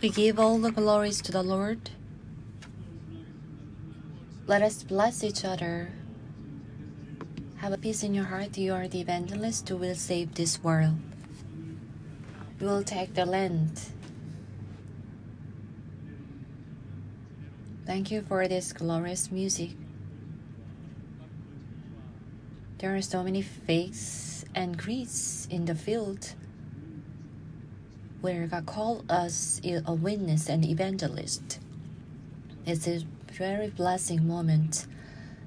We give all the glories to the Lord. Let us bless each other. Have a peace in your heart. You are the evangelist who will save this world. We will take the land. Thank you for this glorious music. There are so many fakes and creeds in the field where God called us a witness and evangelist. It's a very blessing moment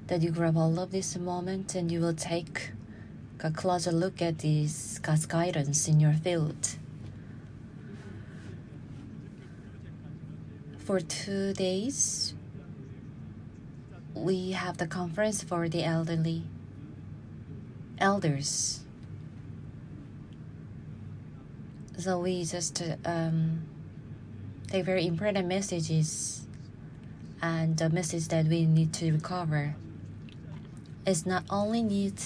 that you grab all of this moment and you will take a closer look at this God's guidance in your field. For two days, we have the conference for the elderly elders so we just um, take very important messages and the message that we need to recover. Is not only need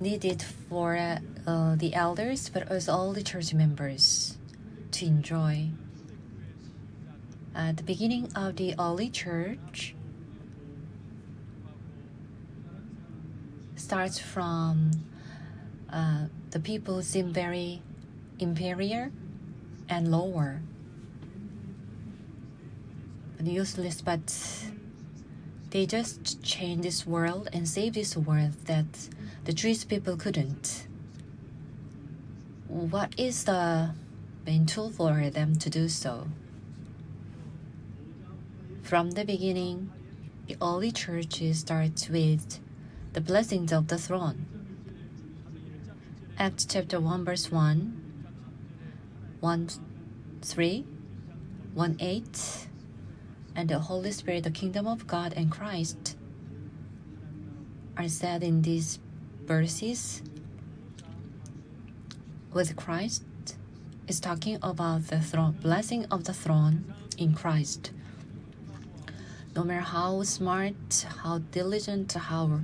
needed for uh, the elders but also all the church members to enjoy. At the beginning of the early church starts from uh, the people seem very inferior and lower. Useless, but they just change this world and save this world that the Jewish people couldn't. What is the main tool for them to do so? From the beginning, the early churches start with the blessings of the throne. Acts chapter 1 verse 1 1 3, 1 8, and the Holy Spirit, the kingdom of God and Christ are said in these verses. With Christ is talking about the throne, blessing of the throne in Christ. No matter how smart, how diligent, how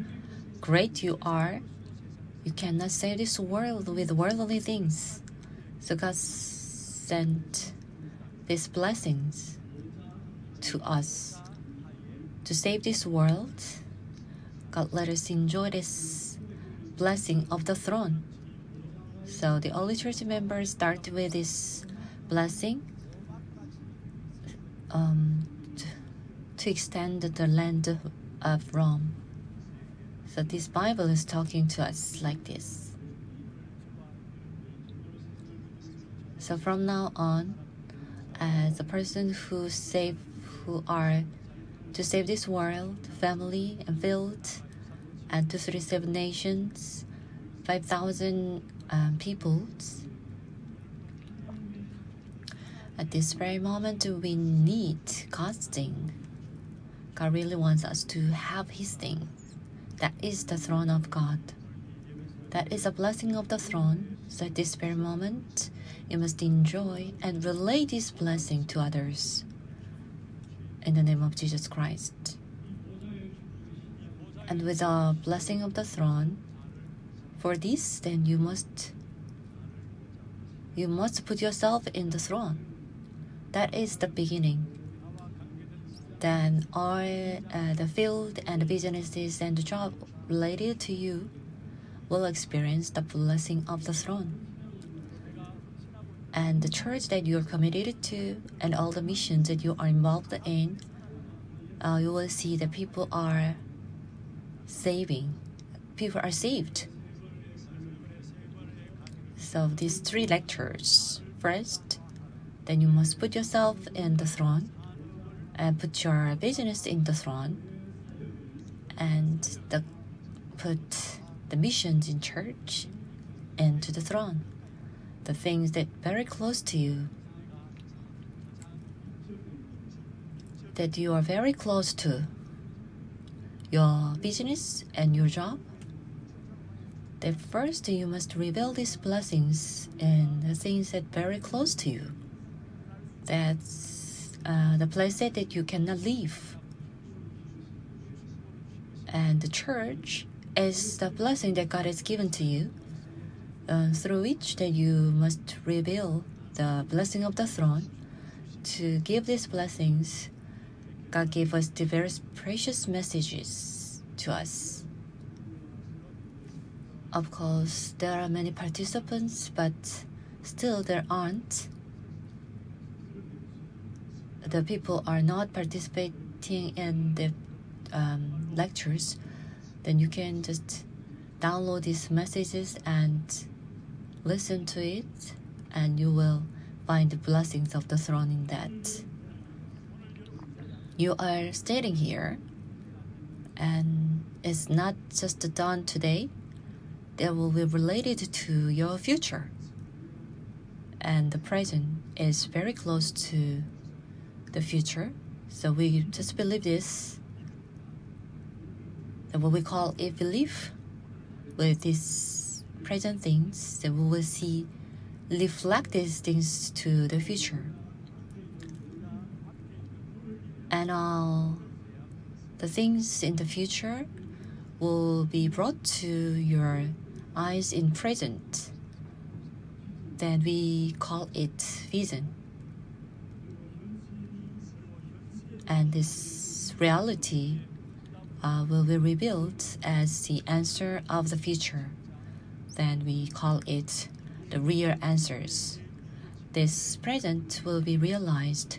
great you are, you cannot save this world with worldly things. So God's sent these blessings to us to save this world. God let us enjoy this blessing of the throne. So the early church members start with this blessing um, to, to extend the land of Rome. So this Bible is talking to us like this. So from now on, as a person who save, who are to save this world, family and field, and to 37 nations, 5,000 um, peoples. At this very moment, we need God's thing. God really wants us to have His thing. That is the throne of God. That is a blessing of the throne. So at this very moment, you must enjoy and relay this blessing to others. In the name of Jesus Christ. And with the blessing of the throne, for this, then you must you must put yourself in the throne. That is the beginning. Then all uh, the field and the businesses and the job related to you will experience the blessing of the throne. And the church that you are committed to, and all the missions that you are involved in, uh, you will see that people are saving. People are saved. So these three lectures. First, then you must put yourself in the throne and put your business in the throne and the, put the missions in church and to the throne, the things that very close to you, that you are very close to, your business and your job. That first you must reveal these blessings and the things that very close to you. That's uh, the place that you cannot leave. And the church is the blessing that God has given to you, uh, through which that you must reveal the blessing of the throne, to give these blessings, God gave us very precious messages to us. Of course, there are many participants, but still there aren't. The people are not participating in the um, lectures, then you can just download these messages and listen to it, and you will find the blessings of the throne in that. You are staying here, and it's not just done today, they will be related to your future. And the present is very close to the future. So we just believe this. And what we call a belief with these present things that we will see reflect these things to the future. And all the things in the future will be brought to your eyes in present. Then we call it vision. And this reality uh, will be revealed as the answer of the future. Then we call it the real answers. This present will be realized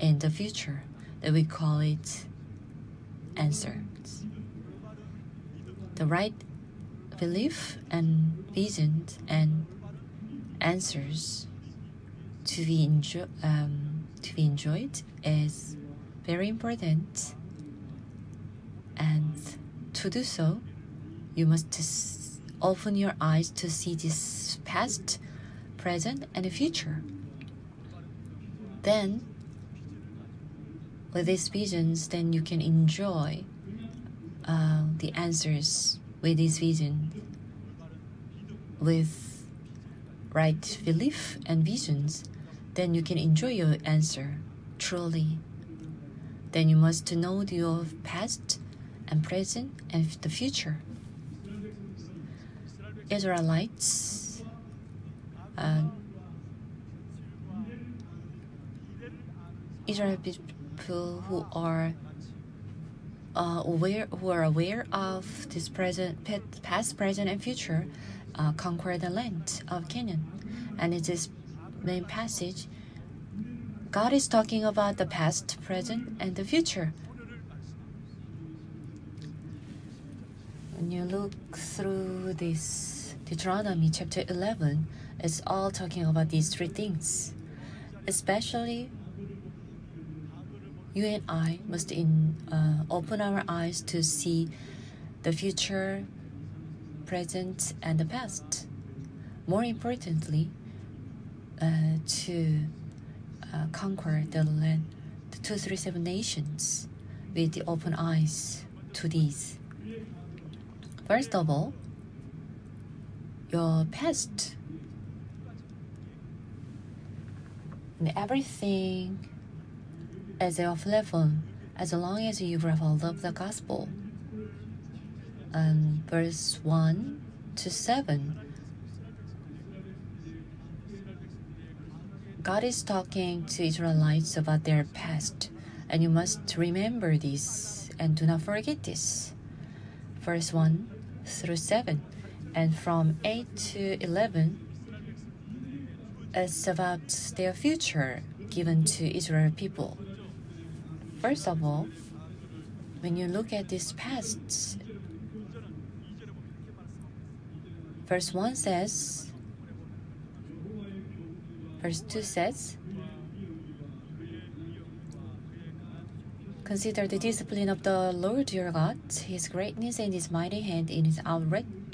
in the future. That we call it answers. The right belief and vision and answers to be enjoy, um, to be enjoyed is very important and to do so, you must open your eyes to see this past, present, and future. Then, with these visions, then you can enjoy uh, the answers with this vision, with right belief and visions. Then you can enjoy your answer truly. Then you must know your past and present and the future. Israelites uh, Israel people who are uh, aware who are aware of this present past present and future uh, conquer the land of Canaan. And it is main passage God is talking about the past present and the future. When you look through this Deuteronomy chapter 11, is all talking about these three things. Especially, you and I must in, uh, open our eyes to see the future, present, and the past. More importantly, uh, to uh, conquer the land, the 237 nations with the open eyes to these. First of all, your past and everything is of level as long as you of the gospel. And verse 1 to 7. God is talking to Israelites about their past, and you must remember this and do not forget this. Verse 1 through 7. And from 8 to 11, it's about their future given to Israel people. First of all, when you look at this past, verse 1 says, verse 2 says, Consider the discipline of the Lord your God, his greatness and his mighty hand in his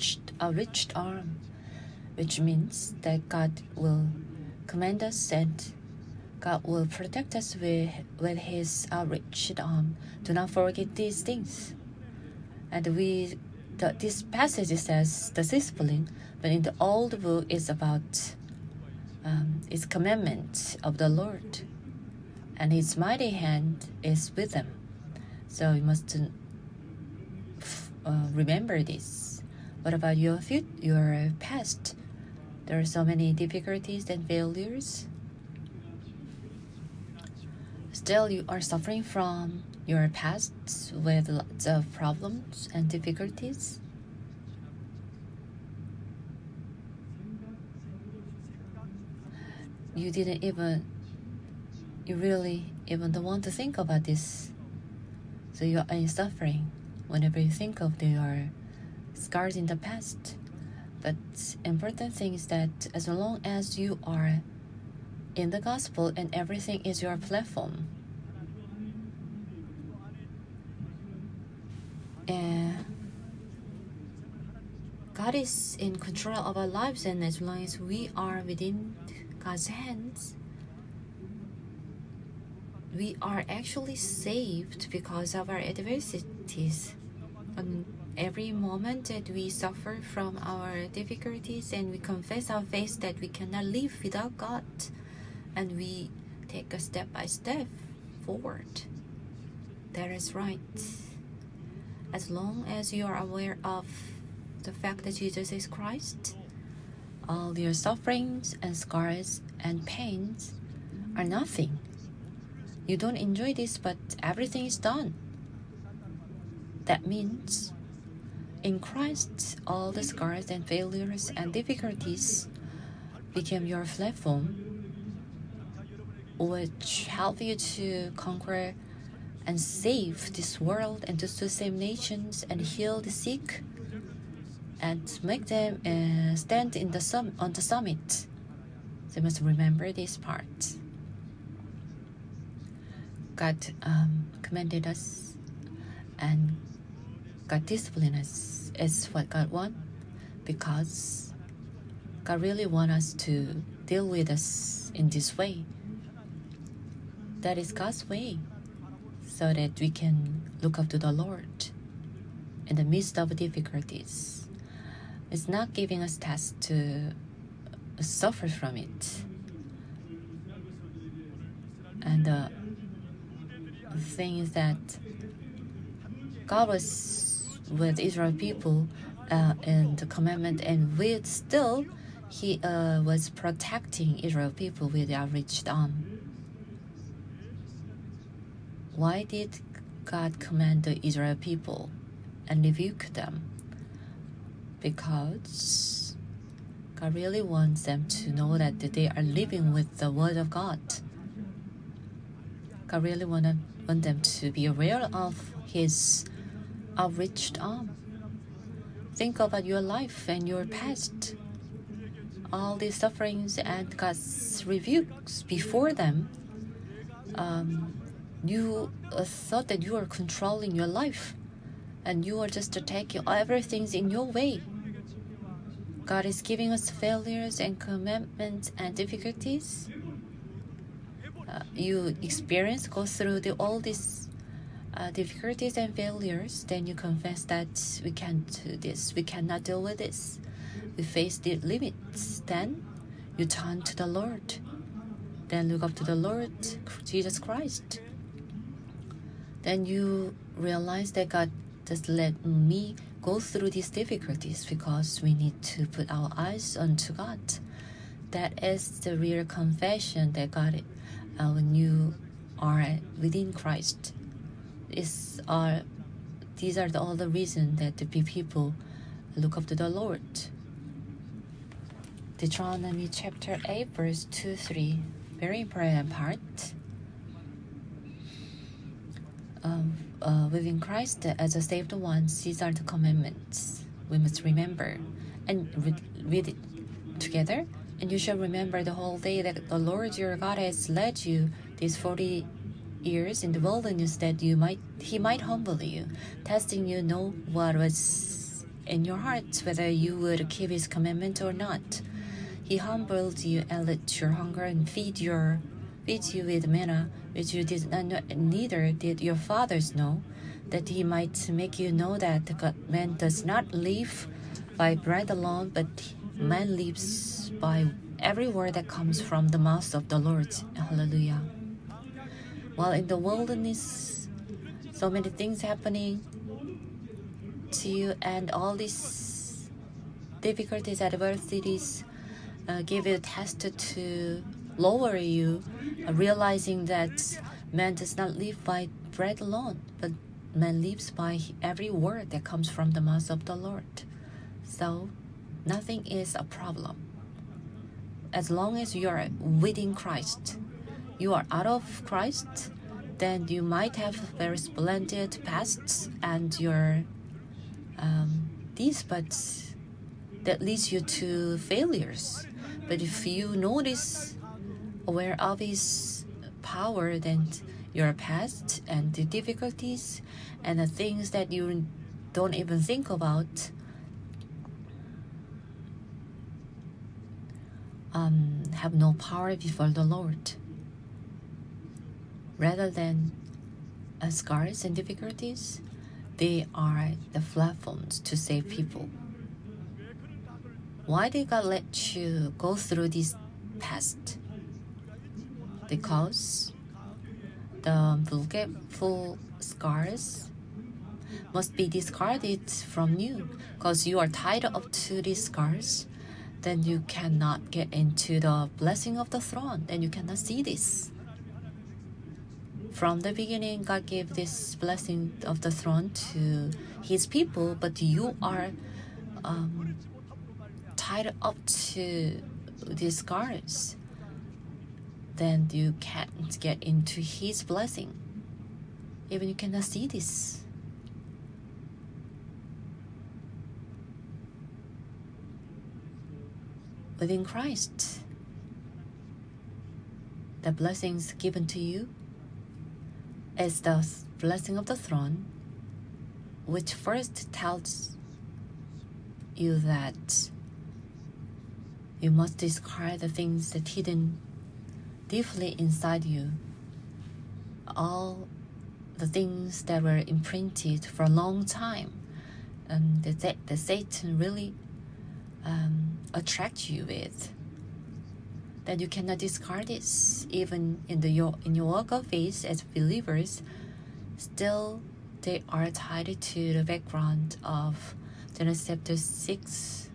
outreached, outreached arm, which means that God will command us and God will protect us with, with his outreached arm. Do not forget these things. And we, the, this passage says the discipline, but in the old book is about um, its commandment of the Lord and his mighty hand is with them. So you must uh, remember this. What about your your past? There are so many difficulties and failures. Still, you are suffering from your past with lots of problems and difficulties. You didn't even, you really even don't want to think about this. So you are in suffering whenever you think of your scars in the past. But important thing is that as long as you are in the gospel and everything is your platform. And God is in control of our lives, and as long as we are within God's hands, we are actually saved because of our adversities. And every moment that we suffer from our difficulties and we confess our faith that we cannot live without God, and we take a step by step forward. That is right. As long as you are aware of the fact that Jesus is Christ, all your sufferings and scars and pains are nothing. You don't enjoy this, but everything is done. That means in Christ, all the scars and failures and difficulties became your platform which help you to conquer and save this world and to save nations and heal the sick and make them uh, stand in the sum- on the summit. You must remember this part. God um, commanded us and God disciplined us is what God wants because God really wants us to deal with us in this way that is God's way so that we can look up to the Lord in the midst of difficulties. It's not giving us tasks to suffer from it. And uh, the thing is that God was with Israel people uh, in the commandment, and with still, He uh, was protecting Israel people with outreached arm. Why did God command the Israel people and rebuke them? Because God really wants them to know that they are living with the Word of God. God really want, want them to be aware of His outreached arm. Think about your life and your past. All the sufferings and God's rebukes before them um, you uh, thought that you are controlling your life and you are just taking everything in your way. God is giving us failures and commitments and difficulties. Uh, you experience, go through the, all these uh, difficulties and failures, then you confess that we can't do this, we cannot deal with this. We face the limits. Then you turn to the Lord. Then look up to the Lord, Jesus Christ then you realize that God just let me go through these difficulties because we need to put our eyes onto God. That is the real confession that God, uh, when you are within Christ, is are these are the, all the reasons that the people look up to the Lord. Deuteronomy chapter 8, verse 2 3. Very important part um, uh, within Christ as a saved one, these are the commandments we must remember and read, read it together. And you shall remember the whole day that the Lord your God has led you these 40 years in the wilderness that you might he might humble you, testing you know what was in your heart, whether you would keep his commandment or not. He humbled you and let your hunger and feed your feed you with manna which you did not know, neither did your fathers know, that he might make you know that God, man does not live by bread alone, but man lives by every word that comes from the mouth of the Lord. Hallelujah. While in the wilderness, so many things happening to you, and all these difficulties, adversities, uh, give you a test to lower you, uh, realizing that Man does not live by bread alone, but man lives by every word that comes from the mouth of the Lord. So, nothing is a problem. As long as you are within Christ, you are out of Christ, then you might have very splendid pasts and your um, these, but that leads you to failures. But if you notice, aware of His power, then your past and the difficulties and the things that you don't even think about um, have no power before the Lord. Rather than uh, scars and difficulties, they are the platforms to save people. Why did God let you go through this past? Because the forgetful scars must be discarded from you because you are tied up to these scars then you cannot get into the blessing of the throne then you cannot see this from the beginning god gave this blessing of the throne to his people but you are um, tied up to these scars then you can't get into his blessing even you cannot see this within Christ. The blessings given to you is the blessing of the throne, which first tells you that you must discard the things that hidden deeply inside you, all the things that were imprinted for a long time, and that, that Satan really um, attract you with that you cannot discard this even in the your in your walk of faith as believers still they are tied to the background of Genesis chapter 6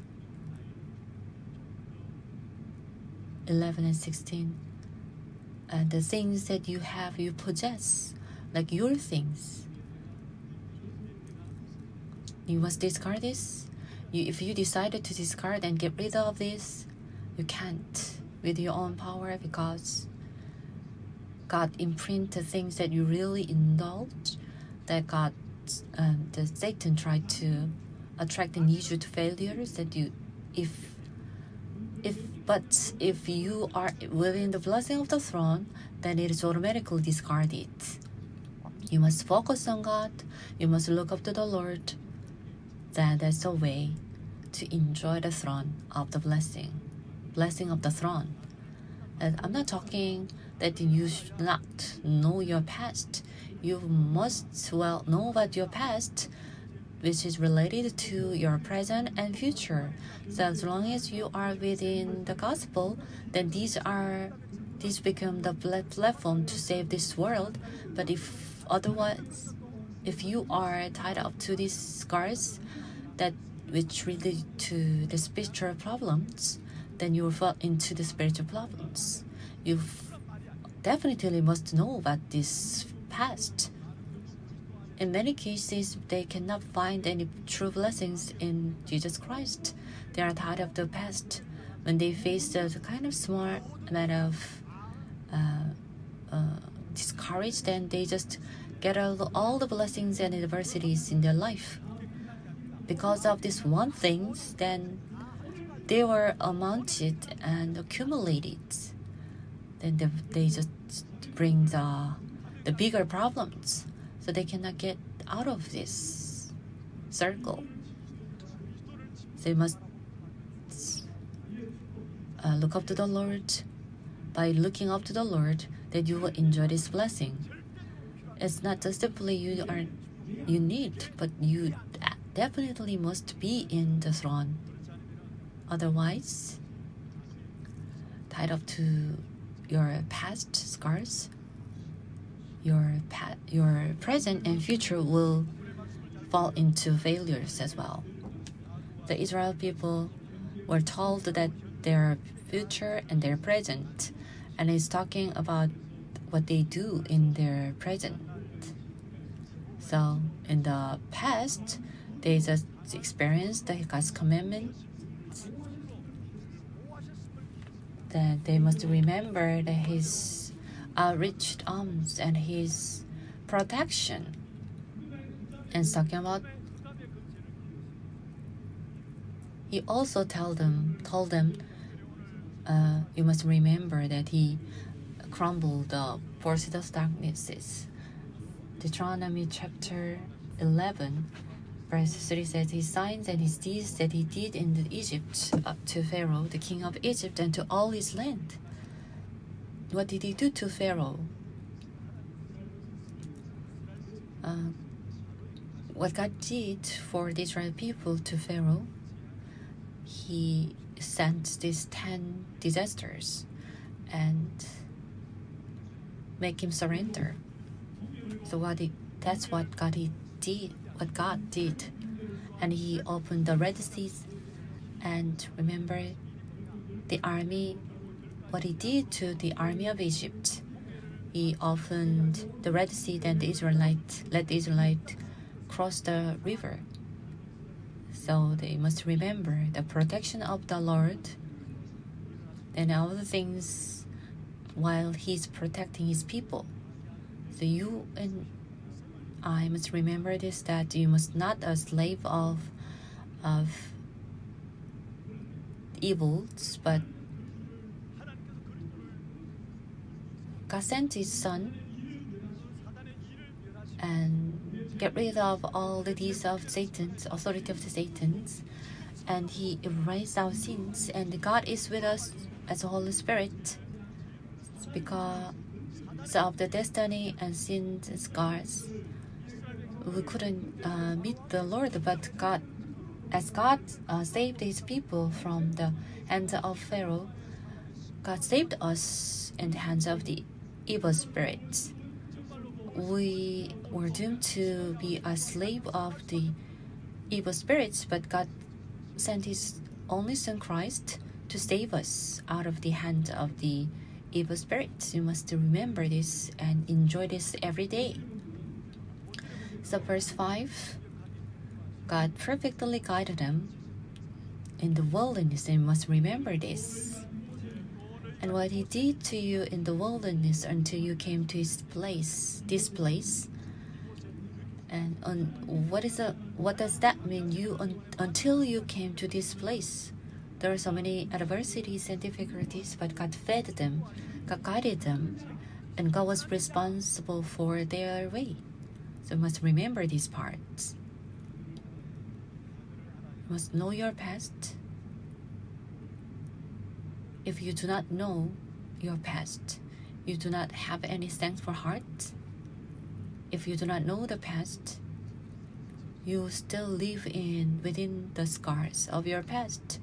11 and 16 and the things that you have you possess like your things. You must discard this. You, if you decided to discard and get rid of this, you can't with your own power because God imprint the things that you really indulge that God um, the Satan tried to attract and lead you to failures that you if if but if you are within the blessing of the throne then it is automatically discarded. You must focus on God. You must look up to the Lord. Then that's the way to enjoy the throne of the blessing, blessing of the throne. And I'm not talking that you should not know your past. You must well know about your past, which is related to your present and future. So as long as you are within the gospel, then these are these become the platform to save this world. But if otherwise, if you are tied up to these scars, that which relate to the spiritual problems, then you fall into the spiritual problems. You definitely must know about this past. In many cases, they cannot find any true blessings in Jesus Christ. They are tired of the past. When they face the kind of small amount of uh, uh, discouraged, then they just get all, all the blessings and adversities in their life because of this one thing, then they were amounted and accumulated. Then they, they just bring the, the bigger problems. So they cannot get out of this circle. They must uh, look up to the Lord. By looking up to the Lord, that you will enjoy this blessing. It's not just simply you are you need, but you definitely must be in the throne. Otherwise, tied up to your past scars, your pa- your present and future will fall into failures as well. The Israel people were told that their future and their present, and he's talking about what they do in their present. So in the past, they just experienced the God's commandment. That they must remember that His outreached arms and His protection. And talking about, He also told them, told them, uh, you must remember that He crumbled the forces of darknesses. Deuteronomy chapter 11 verse 3 says his signs and his deeds that he did in Egypt up to Pharaoh, the king of Egypt, and to all his land. What did he do to Pharaoh? Uh, what God did for the Israel people to Pharaoh, he sent these ten disasters and make him surrender. So what he, that's what God he did, what God did, and He opened the Red Sea, and remember the army, what He did to the army of Egypt. He opened the Red Sea, and the Israelite let the Israelite cross the river. So they must remember the protection of the Lord and all the things while He's protecting His people. So you and I must remember this that you must not a slave of of evils, but God sent His Son and get rid of all the deeds of Satan's authority of the Satan's, and He erased our sins. And God is with us as the Holy Spirit, because of the destiny and sins and scars. We couldn't uh, meet the Lord, but God, as God uh, saved His people from the hands of Pharaoh, God saved us in the hands of the evil spirits. We were doomed to be a slave of the evil spirits, but God sent His only Son Christ to save us out of the hand of the evil spirits. You must remember this and enjoy this every day. So, verse 5 God perfectly guided them in the wilderness, They must remember this. And what he did to you in the wilderness until you came to his place, this place. And on what is a what does that mean? You un, until you came to this place, there are so many adversities and difficulties, but God fed them, God guided them, and God was responsible for their way. So you must remember these parts. You must know your past. If you do not know your past, you do not have any thankful heart. If you do not know the past, you still live in within the scars of your past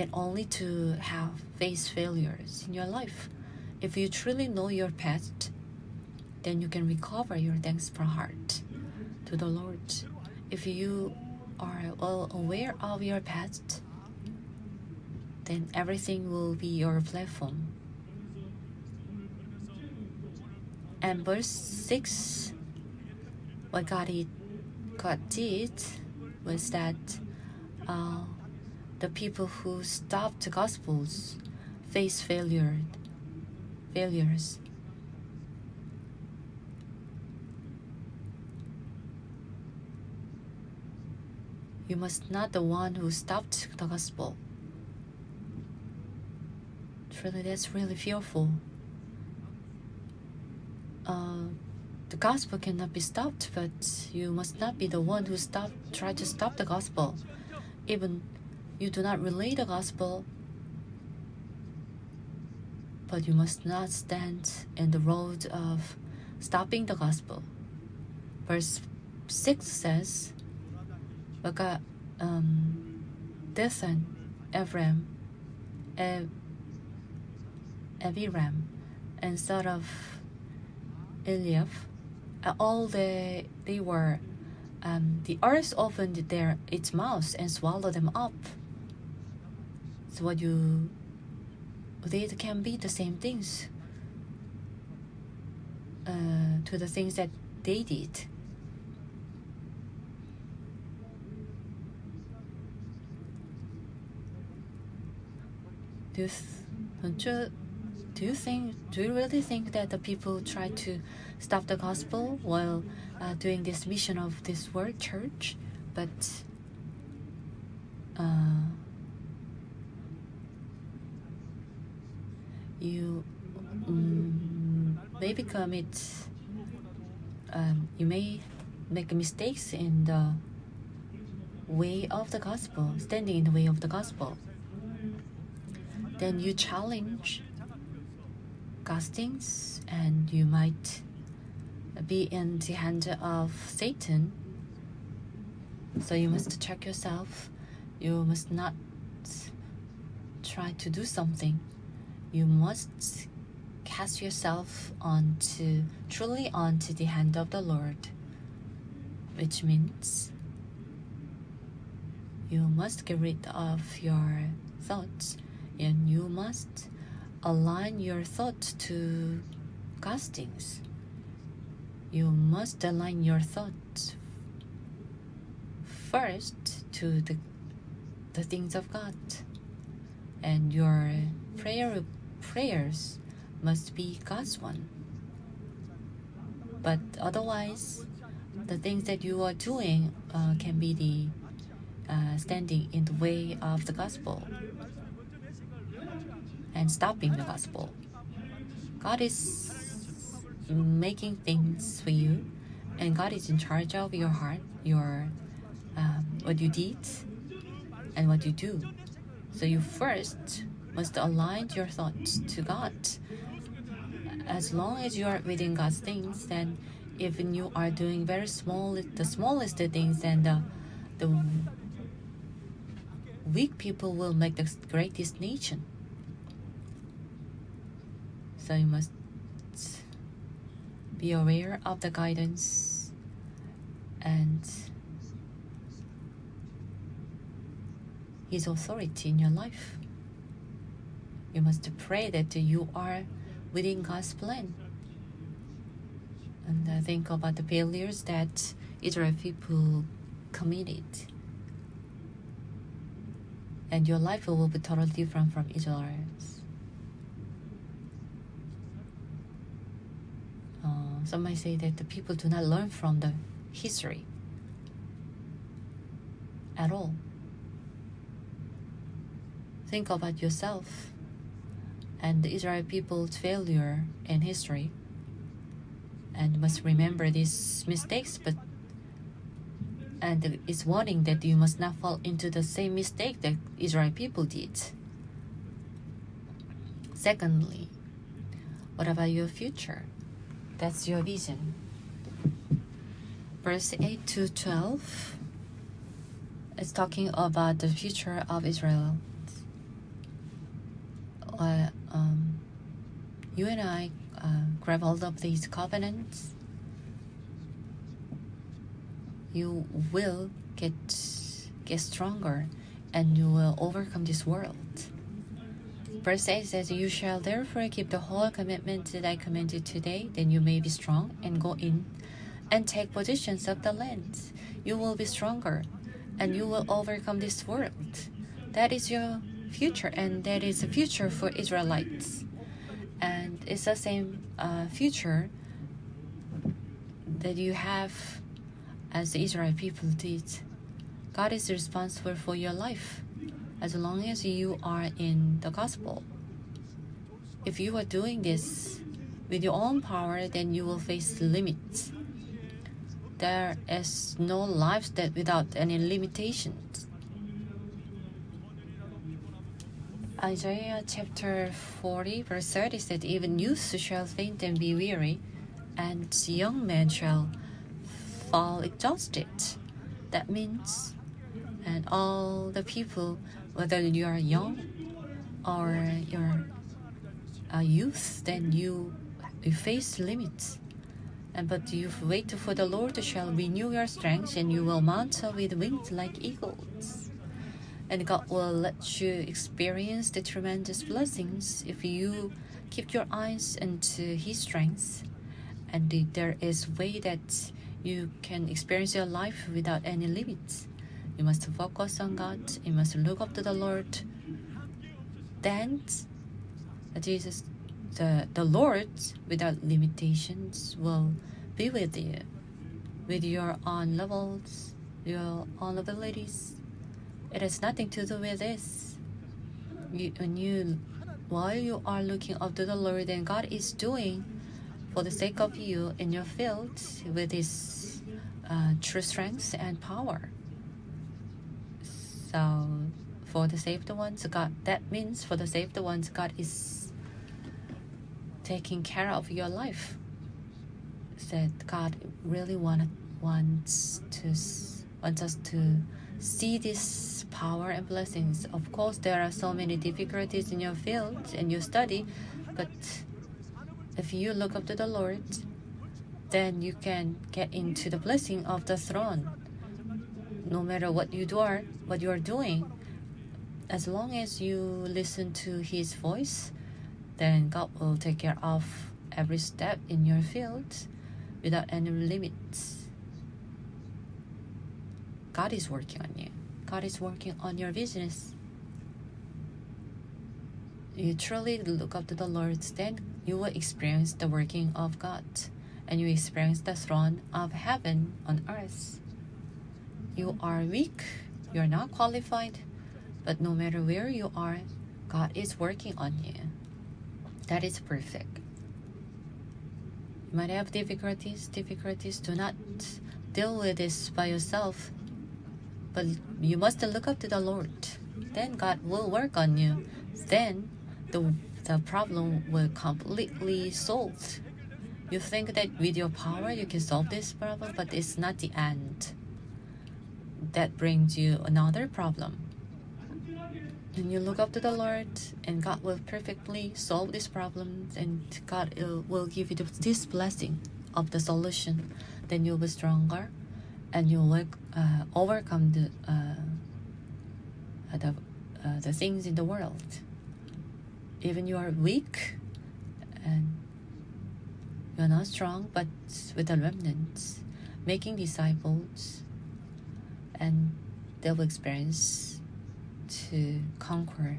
then only to have face failures in your life. If you truly know your past, then you can recover your thankful heart to the Lord. If you are well aware of your past, then everything will be your platform. And verse 6 what God, God did was that uh, the people who stopped the gospels face failure failures you must not the one who stopped the gospel. Truly that's really fearful. Uh, the gospel cannot be stopped but you must not be the one who stop try to stop the gospel. Even you do not relay the gospel, but you must not stand in the road of stopping the gospel. Verse 6 says, But God, um, Dathan, Ephraim, Ev- Abiram, and sort of Eliab, all they, they were, um, the earth opened their its mouth and swallowed them up So what you they can be the same things uh, to the things that they did. Do you, don't you, do you think? Do you really think that the people try to stop the gospel while uh, doing this mission of this world church? But uh, you um, may become it. Um, you may make mistakes in the way of the gospel, standing in the way of the gospel. Then you challenge God's things, and you might be in the hand of Satan. So you must check yourself. You must not try to do something. You must cast yourself onto truly onto the hand of the Lord, which means you must get rid of your thoughts and you must align your thoughts to castings. You must align your thoughts first to the, the things of God, and your prayer prayers must be God's one. But otherwise, the things that you are doing uh, can be the uh, standing in the way of the gospel and stopping the gospel. God is making things for you, and God is in charge of your heart, your um, what you did, and what you do. So you first must align your thoughts to God. As long as you are within God's things, then even you are doing very small, the smallest things, then the the weak people will make the greatest nation. So you must be aware of the guidance and His authority in your life. You must pray that you are within God's plan. And I think about the failures that Israel people committed. And your life will be totally different from Israel's. Uh, some might say that the people do not learn from the history at all. Think about yourself and the Israel people's failure in history and must remember these mistakes but and it's warning that you must not fall into the same mistake that Israel people did. Secondly, what about your future? That's your vision. Verse 8 to 12 is talking about the future of Israel. Uh, um, you and I uh, grab hold of these covenants, you will get get stronger, and you will overcome this world. Verse 8 says, You shall therefore keep the whole commitment that I commanded today, then you may be strong and go in and take possessions of the land. You will be stronger and you will overcome this world. That is your future, and that is the future for Israelites. And it's the same uh, future that you have as the Israel people did. God is responsible for your life as long as you are in the gospel. If you are doing this with your own power, then you will face limits. There is no life that without any limitations. Isaiah chapter 40, verse 30 said, Even youth shall faint and be weary, and young men shall fall exhausted. That means, and all the people, whether you are young or you're a youth, then you, you face limits. And but you wait for the Lord shall renew your strength, and you will mount with wings like eagles. And God will let you experience the tremendous blessings if you keep your eyes into His strength. And there is way that you can experience your life without any limits. You must focus on God. You must look up to the Lord. Then Jesus, the, the Lord, without limitations, will be with you, with your own levels, your own abilities. It has nothing to do with this. You, when you, while you are looking up to the Lord, and God is doing for the sake of you in your field with His uh, true strength and power. So, for the saved ones, God that means for the saved ones, God is taking care of your life. That God really want wants to wants us to see this power and blessings. Of course, there are so many difficulties in your field and your study, but if you look up to the Lord, then you can get into the blessing of the throne. No matter what you do, what you are doing, as long as you listen to His voice, then God will take care of every step in your field without any limits. God is working on you. God is working on your business. You truly look up to the Lord, then you will experience the working of God and you experience the throne of heaven on earth. You are weak, you're not qualified, but no matter where you are, God is working on you. That is perfect. You might have difficulties, difficulties. Do not deal with this by yourself, but you must look up to the Lord. Then God will work on you. Then the the problem will completely solved. You think that with your power you can solve this problem, but it's not the end. That brings you another problem. And you look up to the Lord, and God will perfectly solve this problem, and God will give you this blessing of the solution. Then you'll be stronger, and you'll uh, overcome the uh, the uh, the things in the world even you are weak and you're not strong, but with the remnants, making disciples, and they will experience to conquer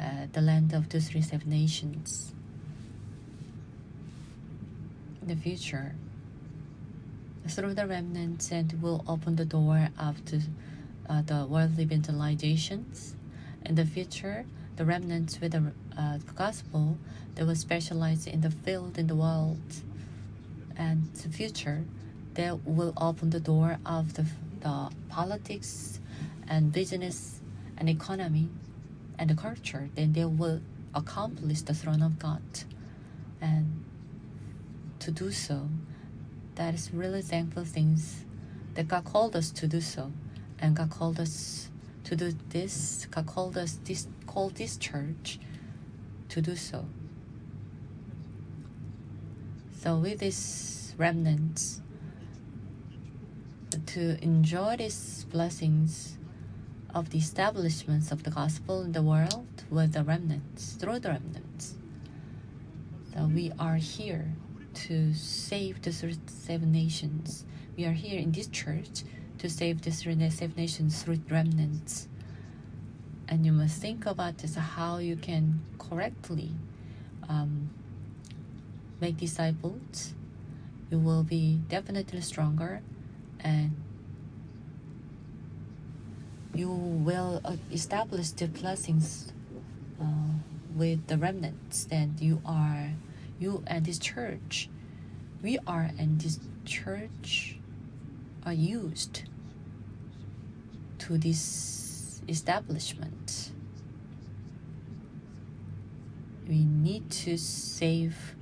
uh, the land of the three seven nations. In the future, through the remnants, and will open the door of the, uh, the worldly evangelizations. In the future, the remnants with the uh, gospel they will specialize in the field in the world and the future they will open the door of the, the politics and business and economy and the culture then they will accomplish the throne of god and to do so that is really thankful things that god called us to do so and god called us to do this god called us this called this church to do so. So with this remnants, to enjoy these blessings of the establishments of the gospel in the world with the remnants, through the remnants. So we are here to save the seven nations. We are here in this church to save the seven nations through remnants and you must think about this how you can correctly um, make disciples you will be definitely stronger and you will uh, establish the blessings uh, with the remnants that you are you and this church we are and this church are used to this establishment. We need to save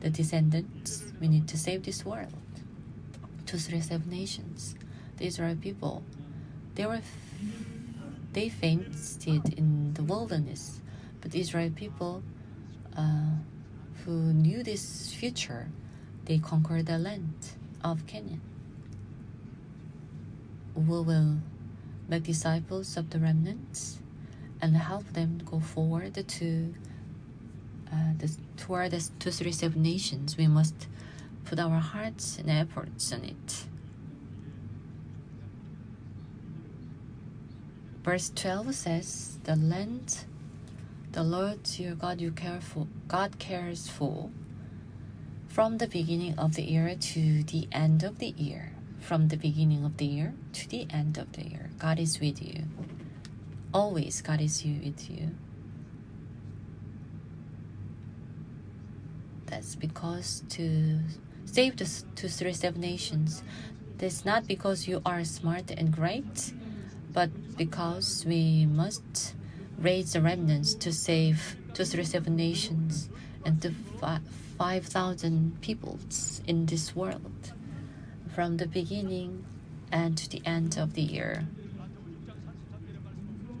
the descendants. We need to save this world. To save nations. The Israel people, they were they fainted in the wilderness, but Israel people uh, who knew this future, they conquered the land of Canaan. We will make disciples of the remnants and help them go forward to uh, the, toward the to three seven nations. We must put our hearts and efforts on it. Verse 12 says, The land the Lord your God you care for God cares for from the beginning of the year to the end of the year. From the beginning of the year to the end of the year. God is with you. Always God is you with you. That's because to save the two three seven nations, that's not because you are smart and great, but because we must raise the remnants to save two three seven nations and to five thousand peoples in this world, from the beginning and to the end of the year.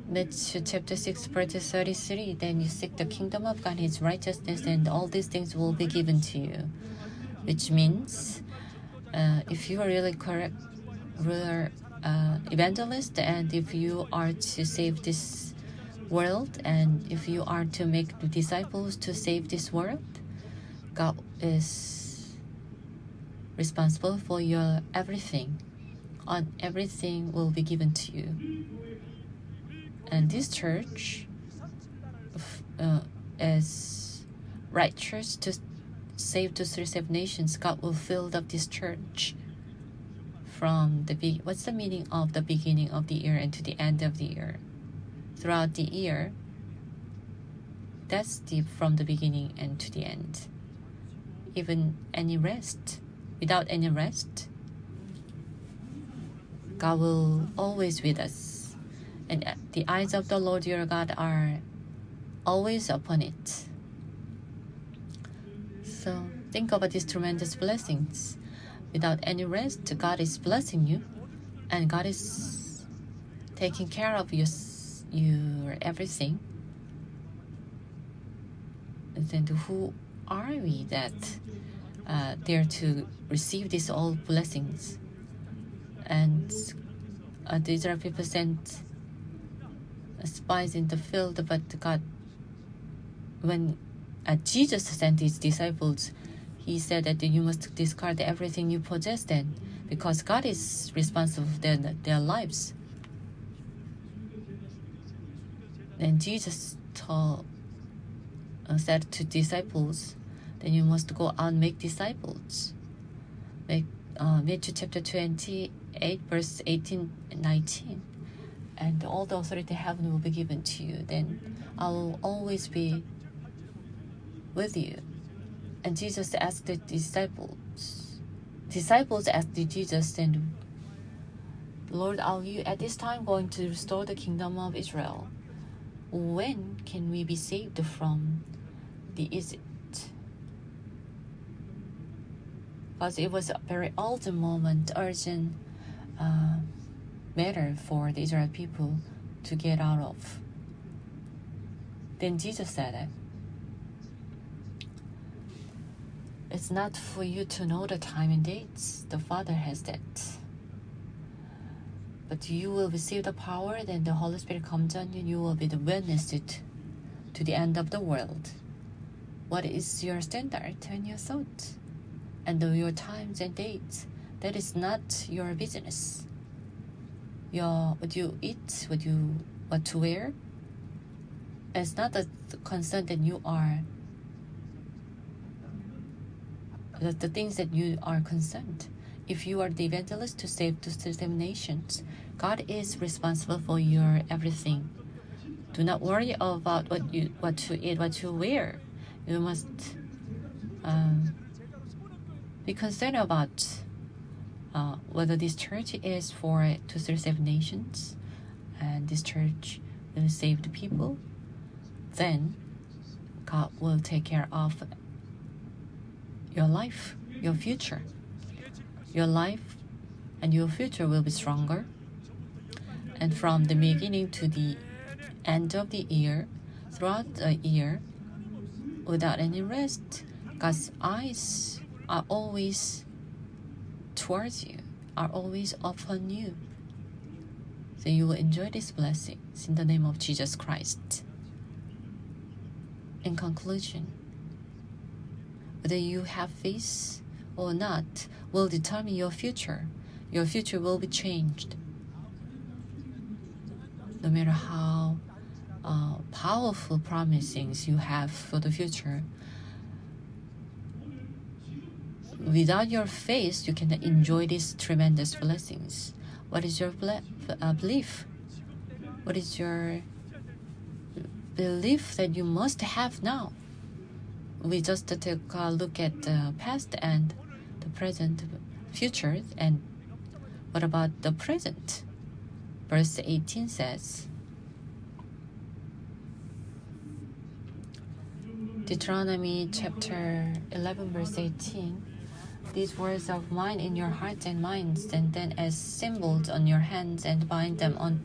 Matthew chapter 6, verse 33 Then you seek the kingdom of God, his righteousness, and all these things will be given to you. Which means, uh, if you are really correct, ruler, uh, evangelist, and if you are to save this world, and if you are to make disciples to save this world, God is responsible for your everything. On everything will be given to you. And this church uh, is right church to save to three saved nations. God will fill up this church from the be- what's the meaning of the beginning of the year and to the end of the year? Throughout the year that's the from the beginning and to the end. Even any rest without any rest god will always with us. And the eyes of the lord your god are always upon it. So think about these tremendous blessings without any rest, God is blessing you, and God is taking care of your your everything. Then who are we that uh, there to receive these all blessings? And uh, Israel people sent spies in the field, but God, when uh, Jesus sent his disciples, he said that you must discard everything you possess then, because God is responsible for their, their lives. Then Jesus told, uh, said to disciples, then you must go out and make disciples. Make, uh, Matthew chapter 28, verse 18 and 19. And all the authority in heaven will be given to you. Then I will always be with you. And Jesus asked the disciples, disciples asked Jesus, and Lord, are you at this time going to restore the kingdom of Israel? When can we be saved from the Egypt? Because it was a very urgent moment, urgent uh, matter for the Israel people to get out of. Then Jesus said it. It's not for you to know the time and dates. The Father has that. But you will receive the power, then the Holy Spirit comes on you, and you will be the witness it to the end of the world. What is your standard and your thought? And your times and dates. That is not your business. Your what you eat, what you what to wear. It's not a concern that you are the, the things that you are concerned. If you are the evangelist to save to save nations, God is responsible for your everything. Do not worry about what you what to eat, what to wear. You must um, be concerned about uh, whether this church is for to save nations, and this church will save the people. Then God will take care of your life, your future. Your life and your future will be stronger. And from the beginning to the end of the year, throughout the year, without any rest, God's eyes are always towards you, are always upon you. then you will enjoy these blessings in the name of Jesus Christ. In conclusion, whether you have faith or not will determine your future. Your future will be changed. No matter how uh, powerful promisings you have for the future, without your faith, you cannot enjoy these tremendous blessings. What is your uh, belief? What is your belief that you must have now? We just take a look at the past and the present, future, and what about the present? Verse 18 says, Deuteronomy chapter 11, verse 18 these words of mine in your hearts and minds, and then as symbols on your hands and bind them on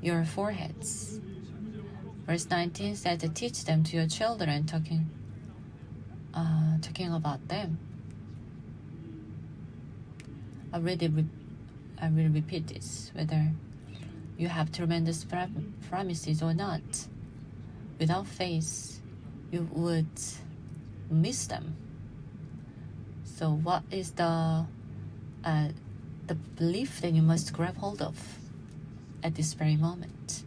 your foreheads. Verse 19 says, Teach them to your children, talking, uh, talking about them. I really, re- I will repeat this, whether you have tremendous promises or not. Without faith, you would miss them. So, what is the uh, the belief that you must grab hold of at this very moment?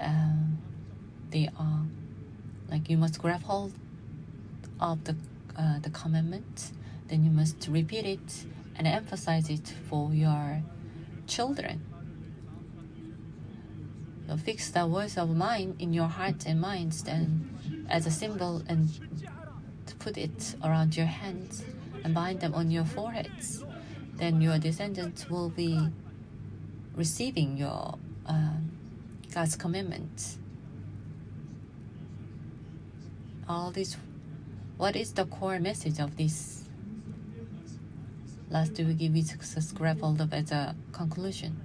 Uh, they are like you must grab hold of the uh, the commandment. Then you must repeat it and emphasize it for your children. So fix the words of mine in your heart and minds, then as a symbol, and put it around your hands and bind them on your foreheads, then your descendants will be receiving your uh, God's commandments. All this, what is the core message of this? Last week we grappled up as a conclusion.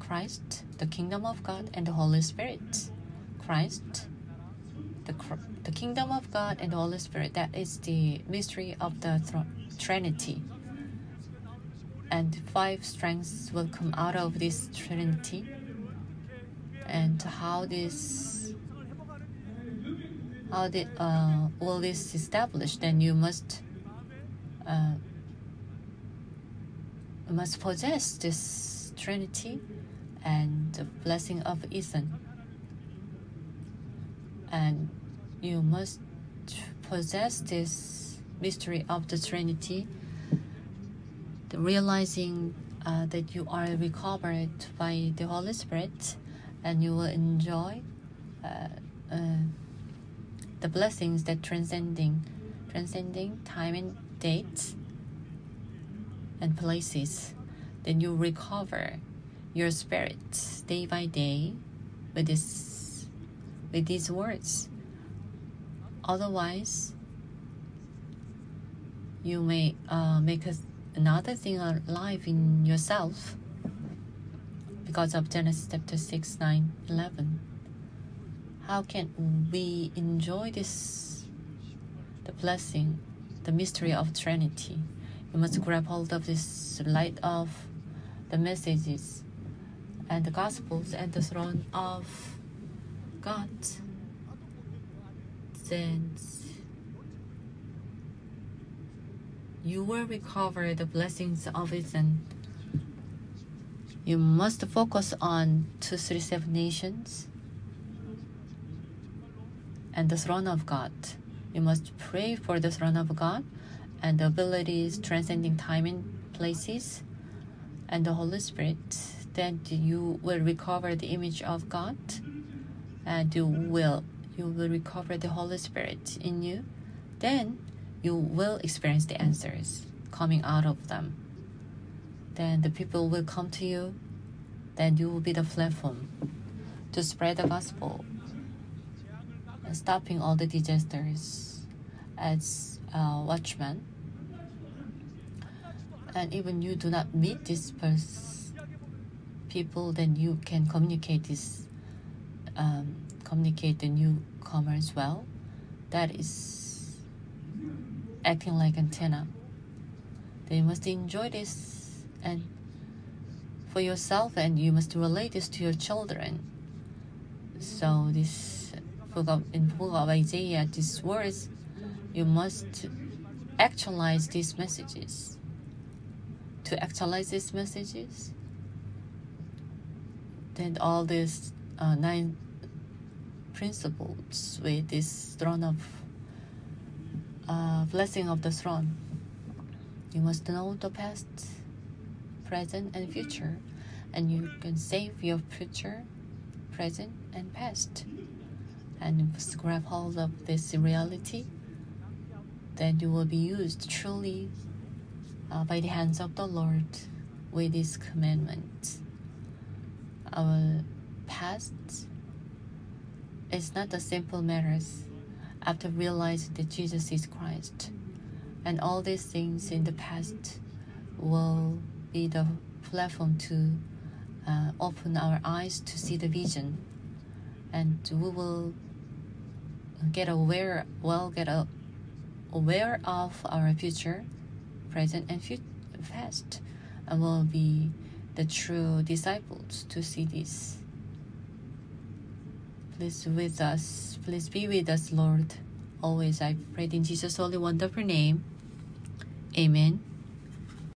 Christ, the kingdom of God, and the Holy Spirit. Christ, the, the kingdom of God and the Holy Spirit. That is the mystery of the Trinity. And five strengths will come out of this Trinity. And how this how the, uh, will this established, Then you must uh, must possess this Trinity and the blessing of Ethan. And you must possess this mystery of the Trinity, the realizing uh, that you are recovered by the Holy Spirit, and you will enjoy uh, uh, the blessings that transcending, transcending time and dates and places. Then you recover your spirit day by day with this with these words. Otherwise, you may uh, make a, another thing alive in yourself because of Genesis chapter 6, 9, 11. How can we enjoy this, the blessing, the mystery of Trinity? You must grab hold of this light of the messages and the Gospels and the throne of God, then you will recover the blessings of it and you must focus on 237 nations and the throne of God. You must pray for the throne of God and the abilities transcending time and places and the Holy Spirit. Then you will recover the image of God and you will you will recover the Holy Spirit in you, then you will experience the answers coming out of them. Then the people will come to you, then you will be the platform to spread the gospel stopping all the disasters as a watchman. And even you do not meet these people, then you can communicate this um, communicate the newcomers well. That is acting like antenna. They must enjoy this and for yourself and you must relate this to your children. So this book of, in book of Isaiah, these words, you must actualize these messages. To actualize these messages, then all these uh, nine principles with this throne of uh, blessing of the throne. You must know the past, present, and future, and you can save your future, present, and past. And grab hold of this reality. Then you will be used truly uh, by the hands of the Lord with His commandments. Our past is not a simple matter after realizing that Jesus is Christ. And all these things in the past will be the platform to uh, open our eyes to see the vision. And we will get aware, well, get aware of our future, present, and future, past, and will be the true disciples to see this. Please with us, please be with us, Lord. Always I pray in Jesus' holy wonderful name. Amen.